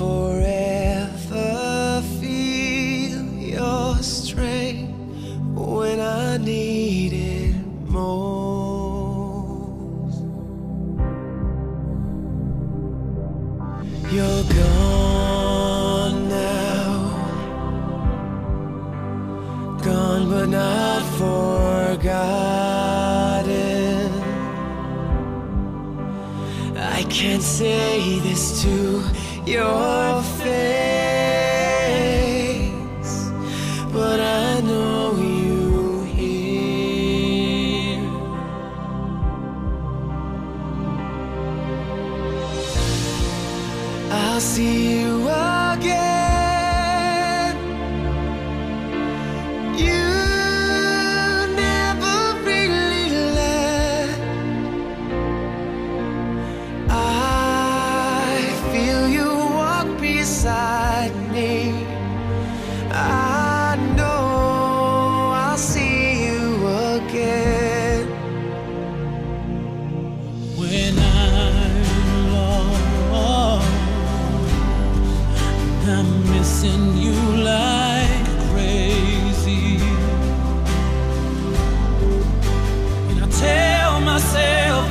forever feel your strength when I need it most. You're gone now, gone but not forgotten. I can't say this to your face, but I know you hear. I'll see you again.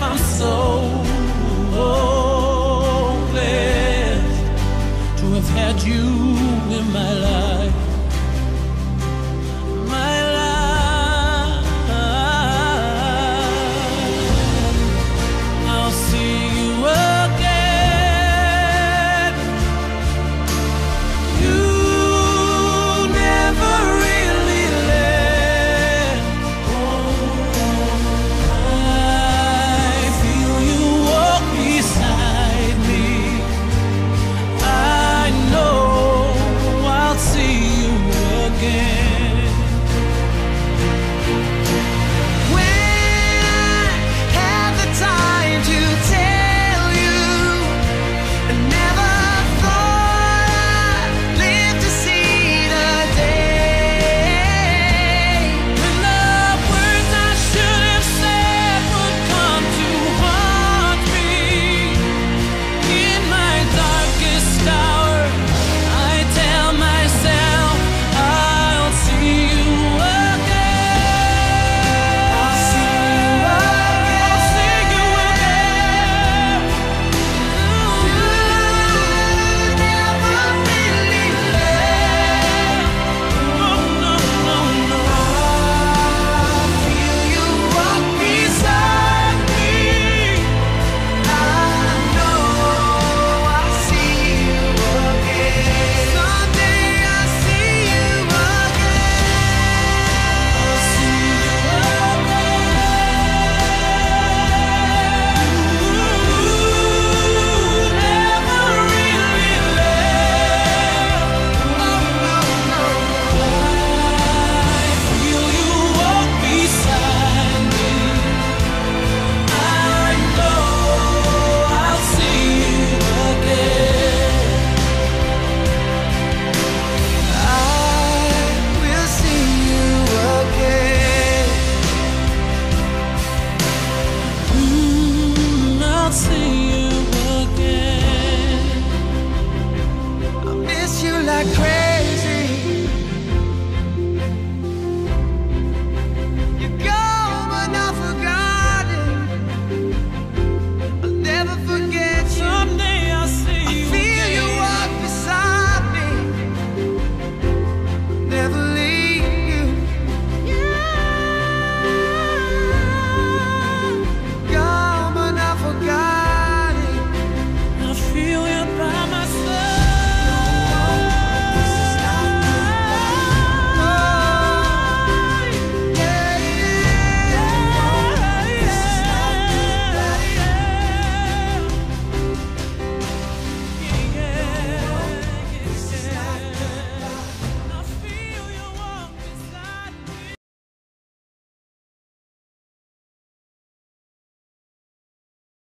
I'm so oh, blessed to have had you in my life.